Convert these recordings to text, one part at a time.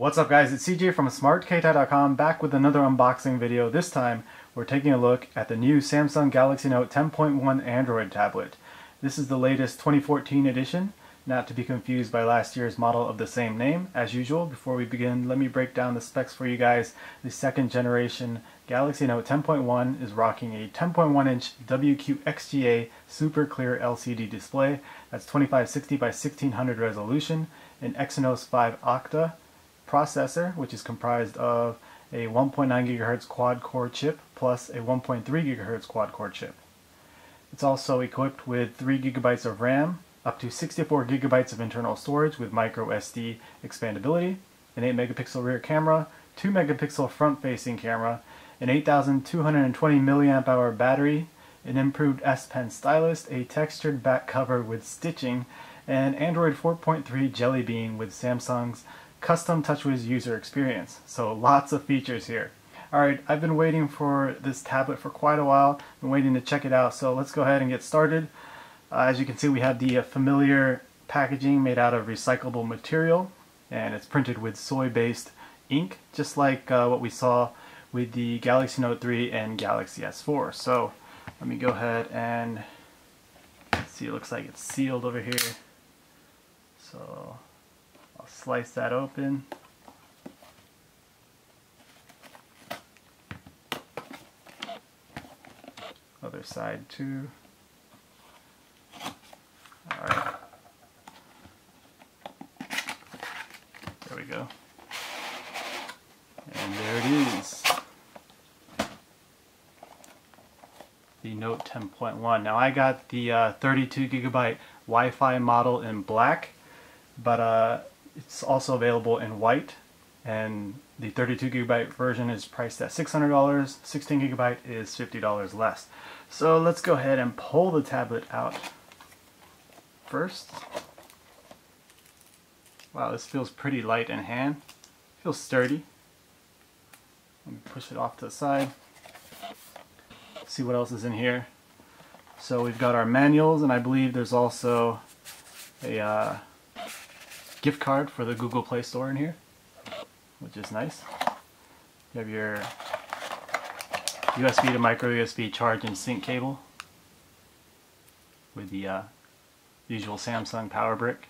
What's up guys, it's CJ from SmartKeitai.com back with another unboxing video. This time we're taking a look at the new Samsung Galaxy Note 10.1 Android tablet. This is the latest 2014 edition, not to be confused by last year's model of the same name. As usual, before we begin, let me break down the specs for you guys. The second generation Galaxy Note 10.1 is rocking a 10.1 inch WQXGA super clear LCD display that's 2560 by 1600 resolution, an Exynos 5 Octa processor, which is comprised of a 1.9 gigahertz quad-core chip plus a 1.3 gigahertz quad-core chip. It's also equipped with 3 gigabytes of RAM, up to 64 gigabytes of internal storage with micro SD expandability, an 8 megapixel rear camera, 2 megapixel front facing camera, an 8220 milliamp hour battery, an improved S Pen stylus, a textured back cover with stitching, and Android 4.3 Jelly Bean with Samsung's custom TouchWiz user experience. So lots of features here. Alright, I've been waiting for this tablet for quite a while. Been waiting to check it out, so let's go ahead and get started. Uh, as you can see, we have the uh, familiar packaging made out of recyclable material, and it's printed with soy-based ink, just like uh, what we saw with the Galaxy Note 3 and Galaxy S4. So let me go ahead and see, it looks like it's sealed over here. So slice that open. Other side too. Alright. There we go. And there it is. The Note 10.1. Now I got the uh, 32 gigabyte Wi-Fi model in black, but uh, it's also available in white and the 32 gigabyte version is priced at $600 16 gigabyte is $50 less. So let's go ahead and pull the tablet out first. Wow this feels pretty light in hand. Feels sturdy. Let me push it off to the side. See what else is in here. So we've got our manuals and I believe there's also a uh, gift card for the Google Play Store in here, which is nice. You have your USB to micro USB charge and sync cable with the uh, usual Samsung power brick.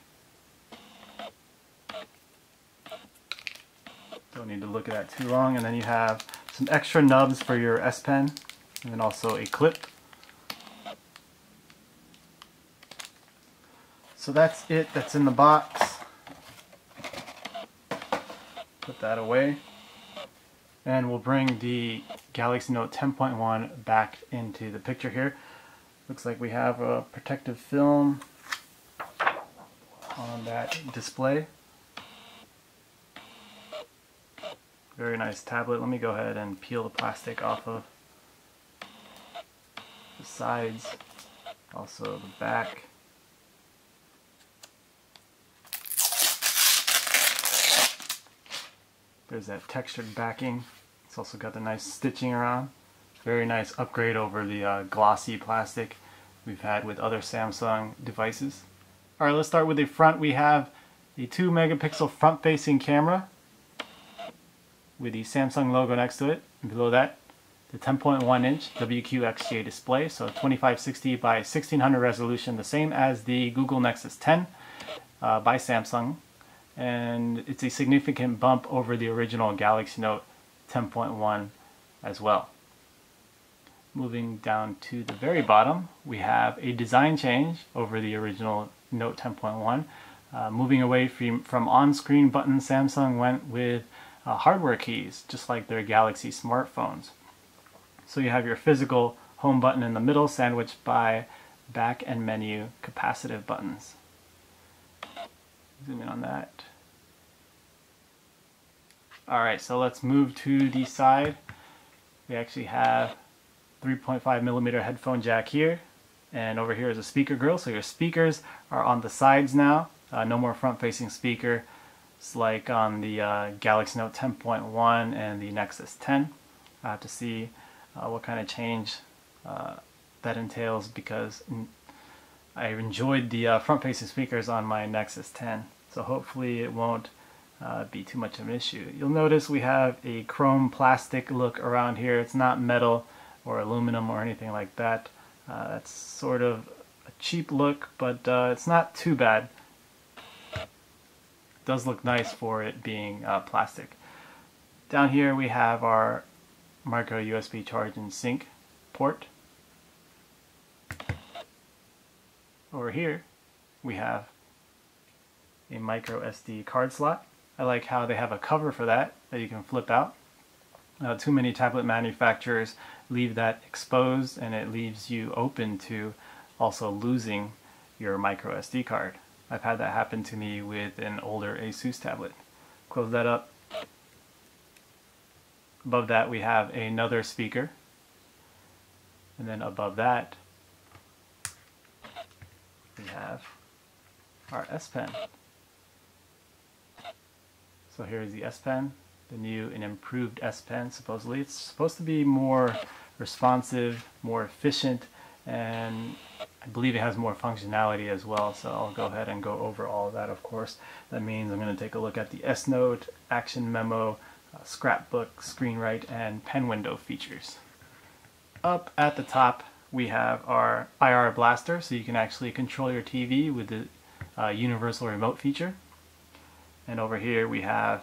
Don't need to look at that too long. And then you have some extra nubs for your S Pen and then also a clip. So that's it, that's in the box put that away. And we'll bring the Galaxy Note 10.1 back into the picture here. Looks like we have a protective film on that display. Very nice tablet. Let me go ahead and peel the plastic off of the sides, also the back. There's that textured backing. It's also got the nice stitching around. Very nice upgrade over the uh, glossy plastic we've had with other Samsung devices. Alright, let's start with the front. We have the 2 megapixel front facing camera with the Samsung logo next to it. And below that, the 10.1 inch WQXGA display, so 2560 by 1600 resolution, the same as the Google Nexus 10 uh, by Samsung and it's a significant bump over the original Galaxy Note 10.1 as well. Moving down to the very bottom, we have a design change over the original Note 10.1. Uh, moving away from, from on-screen buttons, Samsung went with uh, hardware keys, just like their Galaxy smartphones. So you have your physical home button in the middle, sandwiched by back and menu capacitive buttons. Zoom in on that. Alright, so let's move to the side. We actually have 3.5 millimeter headphone jack here. And over here is a speaker grill. So your speakers are on the sides now. Uh, no more front facing speaker. It's like on the uh, Galaxy Note 10.1 and the Nexus 10. I have to see uh, what kind of change uh, that entails because I enjoyed the uh, front facing speakers on my Nexus 10. So hopefully it won't uh, be too much of an issue. You'll notice we have a chrome plastic look around here. It's not metal or aluminum or anything like that. Uh, that's sort of a cheap look, but uh, it's not too bad. It does look nice for it being uh, plastic. Down here we have our micro USB charge and sync port. Over here we have a micro SD card slot. I like how they have a cover for that that you can flip out. Uh, too many tablet manufacturers leave that exposed and it leaves you open to also losing your micro SD card. I've had that happen to me with an older Asus tablet. Close that up. Above that we have another speaker. And then above that we have our S Pen. So here's the S Pen, the new and improved S Pen supposedly. It's supposed to be more responsive, more efficient, and I believe it has more functionality as well. So I'll go ahead and go over all of that of course. That means I'm going to take a look at the S Note, Action Memo, uh, scrapbook, screen write, and pen window features. Up at the top we have our IR blaster so you can actually control your TV with the uh, universal remote feature. And over here we have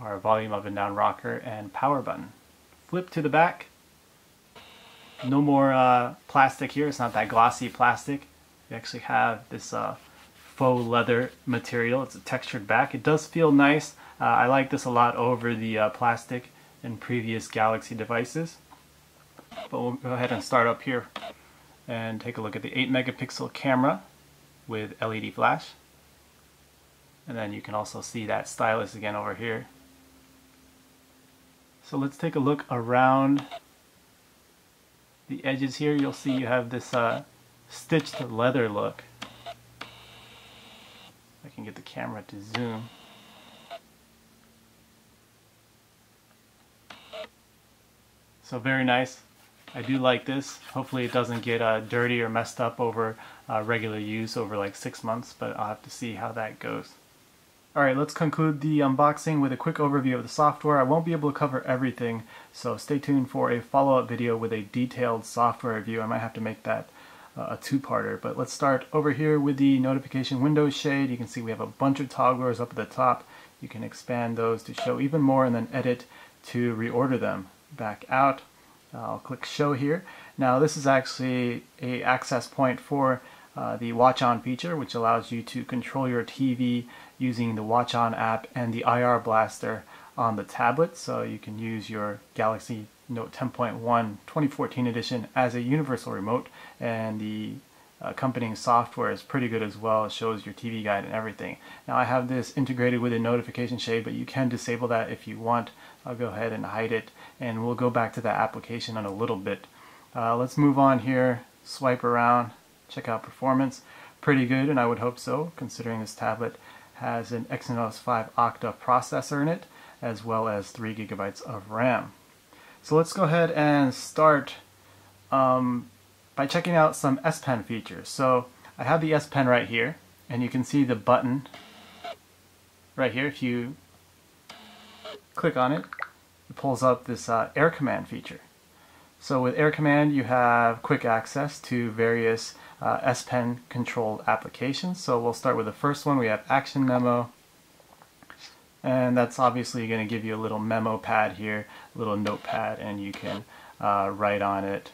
our volume up and down rocker and power button. Flip to the back. No more uh, plastic here. It's not that glossy plastic. We actually have this uh, faux leather material. It's a textured back. It does feel nice. Uh, I like this a lot over the uh, plastic in previous Galaxy devices. But we'll go ahead and start up here and take a look at the 8 megapixel camera with LED flash. And then you can also see that stylus again over here. So let's take a look around the edges here. You'll see you have this uh, stitched leather look. I can get the camera to zoom. So very nice. I do like this. Hopefully it doesn't get uh, dirty or messed up over uh, regular use over like six months, but I'll have to see how that goes. Alright, let's conclude the unboxing with a quick overview of the software. I won't be able to cover everything, so stay tuned for a follow-up video with a detailed software review. I might have to make that uh, a two-parter, but let's start over here with the notification window shade. You can see we have a bunch of togglers up at the top. You can expand those to show even more and then edit to reorder them. Back out, I'll click show here. Now this is actually a access point for uh, the watch on feature which allows you to control your TV using the watch on app and the IR blaster on the tablet so you can use your Galaxy Note 10.1 2014 edition as a universal remote and the accompanying software is pretty good as well. It shows your TV guide and everything. Now I have this integrated with a notification shade, but you can disable that if you want. I'll go ahead and hide it, and we'll go back to that application in a little bit. Uh, let's move on here, swipe around, check out performance. Pretty good, and I would hope so, considering this tablet has an Exynos 5 Octa processor in it, as well as 3 gigabytes of RAM. So let's go ahead and start um, by checking out some S Pen features. So I have the S Pen right here, and you can see the button right here. If you click on it, it pulls up this uh, Air Command feature. So with Air Command, you have quick access to various uh, S Pen controlled applications. So we'll start with the first one. We have Action Memo, and that's obviously going to give you a little memo pad here, a little notepad, and you can uh, write on it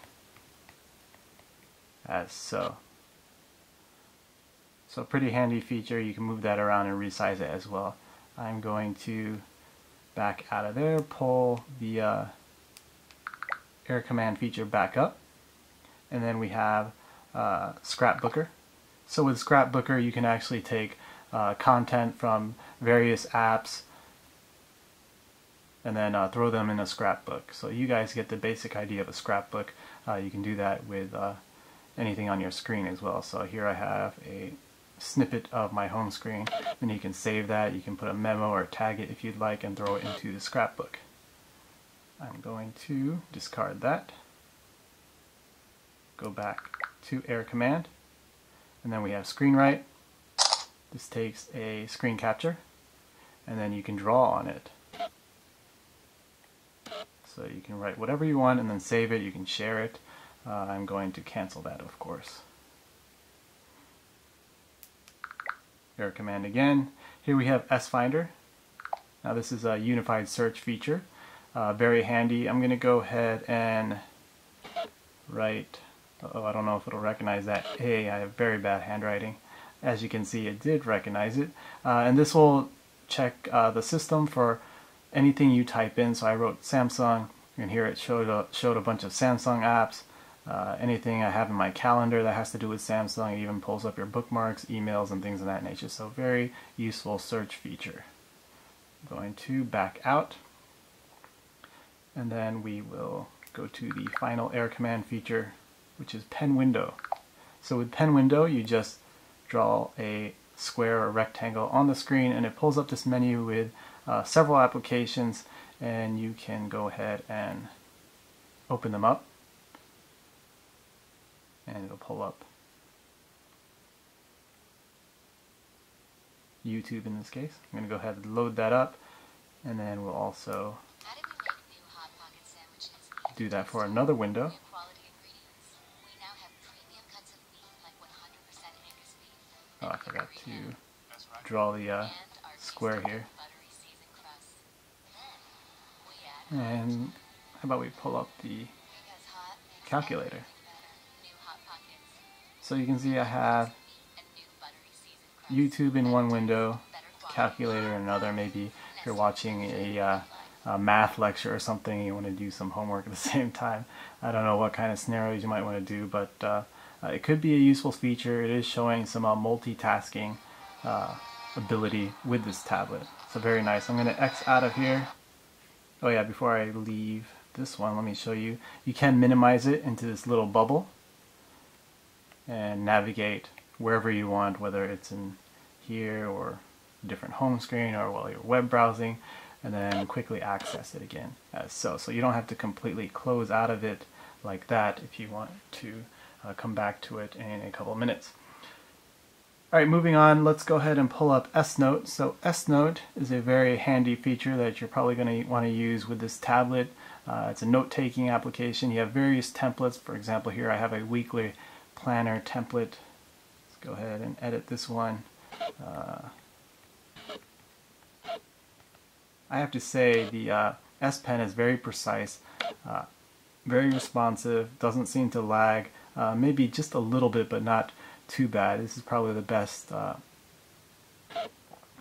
as so. So pretty handy feature, you can move that around and resize it as well. I'm going to back out of there, pull the uh, air command feature back up, and then we have uh, Scrapbooker. So with Scrapbooker you can actually take uh, content from various apps and then uh, throw them in a scrapbook. So you guys get the basic idea of a scrapbook. Uh, you can do that with uh, anything on your screen as well. So here I have a snippet of my home screen. Then you can save that, you can put a memo or tag it if you'd like and throw it into the scrapbook. I'm going to discard that. Go back to air command and then we have screen write. This takes a screen capture and then you can draw on it. So you can write whatever you want and then save it. You can share it. Uh, I'm going to cancel that, of course. Air command again. Here we have S-Finder. Now this is a unified search feature. Uh, very handy. I'm going to go ahead and write, oh I don't know if it'll recognize that Hey, I have very bad handwriting. As you can see it did recognize it. Uh, and this will check uh, the system for anything you type in. So I wrote Samsung and here it showed a, showed a bunch of Samsung apps. Uh, anything I have in my calendar that has to do with Samsung. It even pulls up your bookmarks, emails, and things of that nature. So very useful search feature. Going to back out. And then we will go to the final air command feature, which is pen window. So with pen window, you just draw a square or rectangle on the screen and it pulls up this menu with uh, several applications and you can go ahead and open them up and it'll pull up YouTube in this case. I'm going to go ahead and load that up and then we'll also do that for another window. To draw the uh, square here. And how about we pull up the calculator? So you can see I have YouTube in one window, calculator in another. Maybe if you're watching a, uh, a math lecture or something, you want to do some homework at the same time. I don't know what kind of scenarios you might want to do, but uh, it could be a useful feature. It is showing some uh, multitasking uh, ability with this tablet. So very nice. I'm going to X out of here. Oh yeah, before I leave this one, let me show you. You can minimize it into this little bubble and navigate wherever you want, whether it's in here or different home screen or while you're web browsing, and then quickly access it again as so. So you don't have to completely close out of it like that if you want to uh, come back to it in a couple of minutes. Alright, moving on, let's go ahead and pull up S-Note. So S-Note is a very handy feature that you're probably going to want to use with this tablet. Uh, it's a note-taking application. You have various templates. For example, here I have a weekly planner template. Let's go ahead and edit this one. Uh, I have to say the uh, S Pen is very precise, uh, very responsive, doesn't seem to lag, uh, maybe just a little bit but not too bad. This is probably the best uh,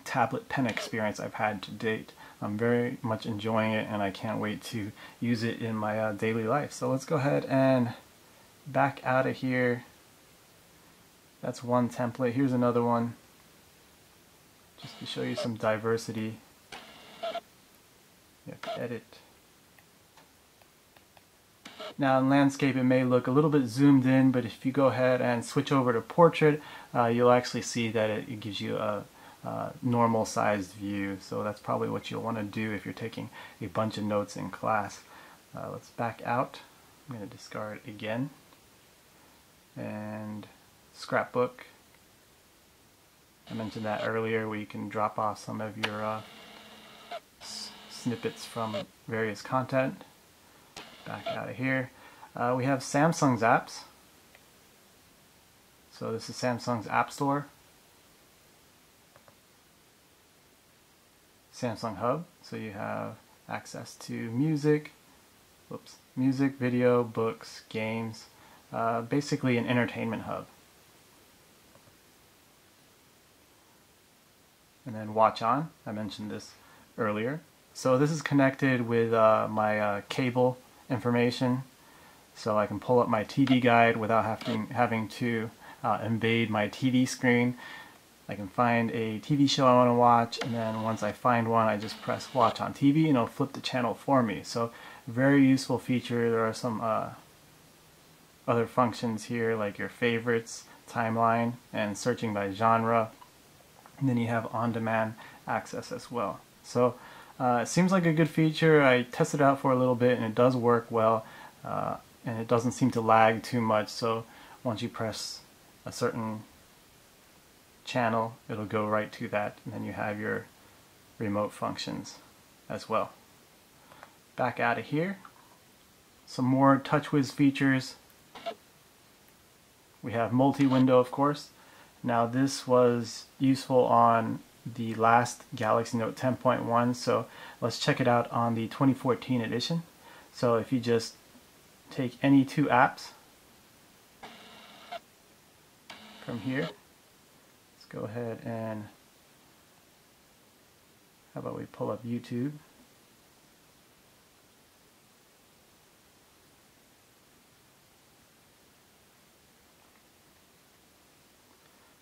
tablet pen experience I've had to date. I'm very much enjoying it and I can't wait to use it in my uh, daily life. So let's go ahead and back out of here. That's one template. Here's another one just to show you some diversity. You have to edit. Now in landscape it may look a little bit zoomed in, but if you go ahead and switch over to portrait, uh, you'll actually see that it, gives you a, a, normal sized view. So that's probably what you'll want to do if you're taking a bunch of notes in class. Uh, let's back out. I'm going to discard again. And scrapbook. I mentioned that earlier where you can drop off some of your uh, snippets from various content back out of here. Uh, we have Samsung's apps. So this is Samsung's App Store. Samsung Hub. So you have access to music, whoops, music, video, books, games, uh, basically an entertainment hub. And then Watch On, I mentioned this earlier. So this is connected with uh, my uh, cable information so I can pull up my TV guide without having, having to uh, invade my TV screen. I can find a TV show I want to watch and then once I find one I just press watch on TV and it'll flip the channel for me. So very useful feature. There are some uh, other functions here like your favorites, timeline, and searching by genre. And then you have on-demand access as well. So uh, it seems like a good feature. I tested it out for a little bit and it does work well uh, and it doesn't seem to lag too much. So once you press a certain channel, it'll go right to that and then you have your remote functions as well. Back out of here, some more TouchWiz features. We have multi-window, of course. Now this was useful on the last Galaxy Note 10.1, so let's check it out on the 2014 edition. So if you just take any two apps from here, let's go ahead and how about we pull up YouTube.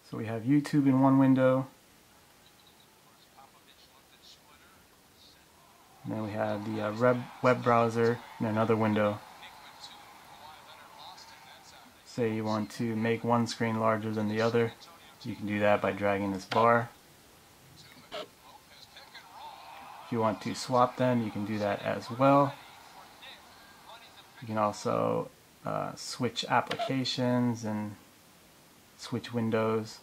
So we have YouTube in one window. And then we have the uh, web, browser in another window. Say you want to make one screen larger than the other, you can do that by dragging this bar. If you want to swap them, you can do that as well. You can also uh, switch applications and switch windows,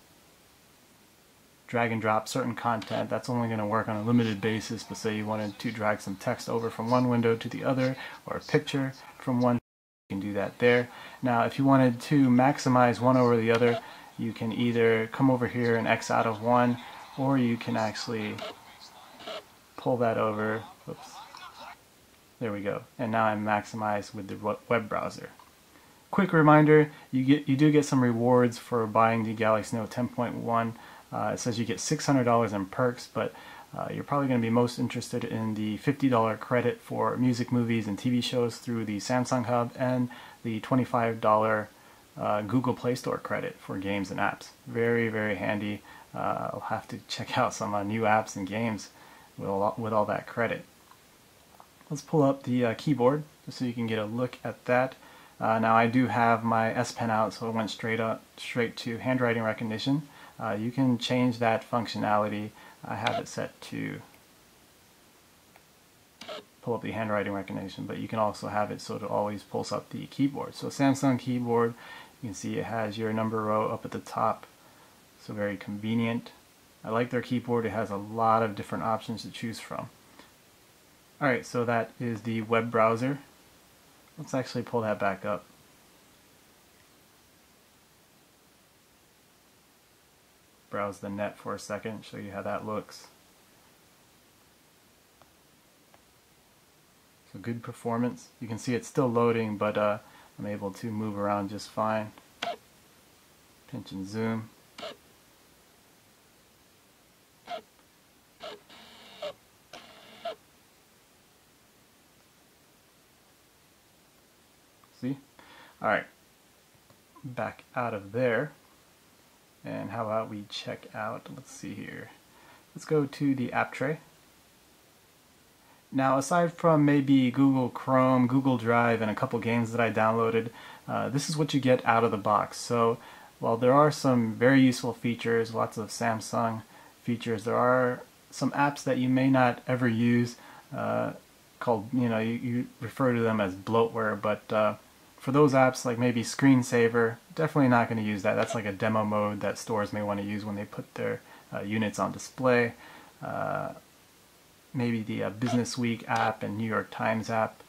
drag and drop certain content. That's only going to work on a limited basis, but say you wanted to drag some text over from one window to the other, or a picture from one, you can do that there. Now, if you wanted to maximize one over the other, you can either come over here and X out of one, or you can actually pull that over. Oops. There we go. And now I'm maximized with the web browser. Quick reminder, you get you do get some rewards for buying the Galaxy Note 10.1. Uh, it says you get $600 in perks, but uh, you're probably going to be most interested in the $50 credit for music, movies, and TV shows through the Samsung Hub and the $25 uh, Google Play Store credit for games and apps. Very, very handy. Uh, I'll have to check out some uh, new apps and games with all, with all that credit. Let's pull up the uh, keyboard just so you can get a look at that. Now I do have my S Pen out, so it went straight up, straight to handwriting recognition. Uh, you can change that functionality. I have it set to pull up the handwriting recognition, but you can also have it so it always pulls up the keyboard. So Samsung keyboard, you can see it has your number row up at the top, so very convenient. I like their keyboard, it has a lot of different options to choose from. Alright, so that is the web browser. Let's actually pull that back up. Browse the net for a second, show you how that looks. So good performance. You can see it's still loading, but uh, I'm able to move around just fine. Pinch and zoom. See? Alright. Back out of there. And how about we check out, let's see here. Let's go to the app tray. Now, aside from maybe Google Chrome, Google Drive, and a couple games that I downloaded, uh, this is what you get out of the box. So, while there are some very useful features, lots of Samsung features, there are some apps that you may not ever use uh, called, you know, you, you, refer to them as bloatware, but uh, for those apps like maybe Screensaver, definitely not going to use that. That's like a demo mode that stores may want to use when they put their uh, units on display. Uh, maybe the uh, Business Week app and New York Times app,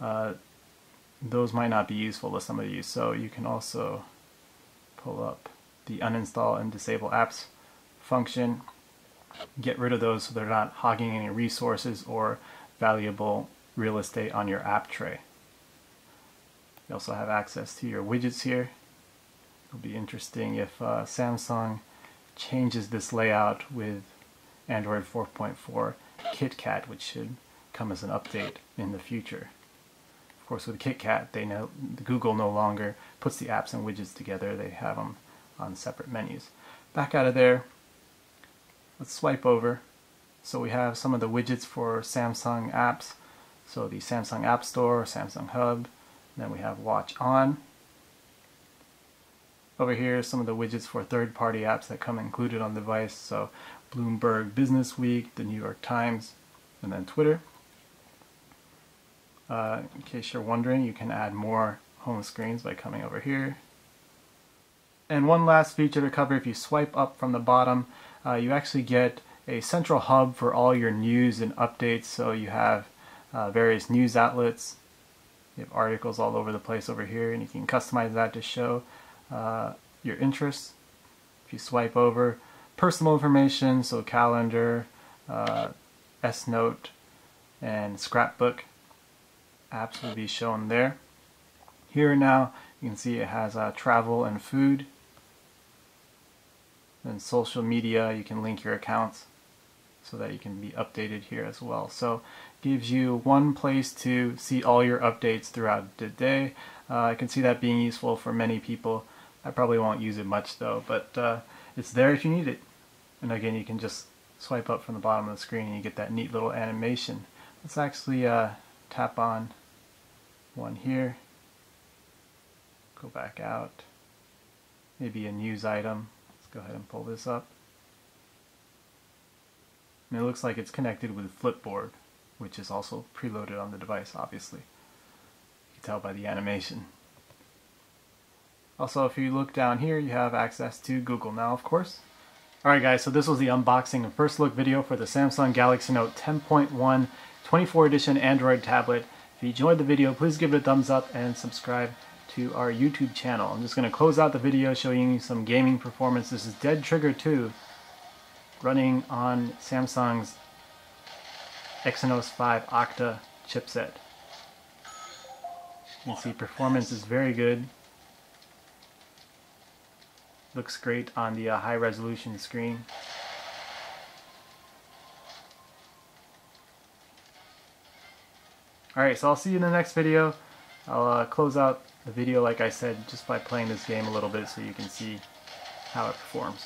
uh, those might not be useful to some of you. So you can also pull up the uninstall and disable apps function, get rid of those so they're not hogging any resources or valuable real estate on your app tray. You also have access to your widgets here. It'll be interesting if uh, Samsung changes this layout with Android 4.4 KitKat, which should come as an update in the future. Of course, with KitKat, they know Google no longer puts the apps and widgets together. They have them on separate menus. Back out of there, let's swipe over. So we have some of the widgets for Samsung apps. So the Samsung App Store, Samsung Hub. Then we have Watch On. Over here, some of the widgets for third-party apps that come included on the device. So Bloomberg Business Week, the New York Times, and then Twitter. Uh, in case you're wondering, you can add more home screens by coming over here. And one last feature to cover, if you swipe up from the bottom, uh, you actually get a central hub for all your news and updates. So you have uh, various news outlets. You have articles all over the place over here, and you can customize that to show uh, your interests. If you swipe over, personal information, so calendar, uh, S-Note, and Scrapbook apps will be shown there. Here now, you can see it has uh, travel and food. And social media, you can link your accounts so that you can be updated here as well. So gives you one place to see all your updates throughout the day. Uh, I can see that being useful for many people. I probably won't use it much though, but uh, it's there if you need it. And again, you can just swipe up from the bottom of the screen and you get that neat little animation. Let's actually uh, tap on one here, go back out, maybe a news item. Let's go ahead and pull this up. And it looks like it's connected with Flipboard, which is also preloaded on the device, obviously. You can tell by the animation. Also, if you look down here, you have access to Google Now, of course. Alright guys, so this was the unboxing and first look video for the Samsung Galaxy Note 10.1 24 edition Android tablet. If you enjoyed the video, please give it a thumbs up and subscribe to our YouTube channel. I'm just going to close out the video showing you some gaming performance. This is Dead Trigger 2 running on Samsung's Exynos 5 Octa chipset. You can see performance is very good. Looks great on the uh, high resolution screen. Alright, so I'll see you in the next video. I'll uh, close out the video, like I said, just by playing this game a little bit so you can see how it performs.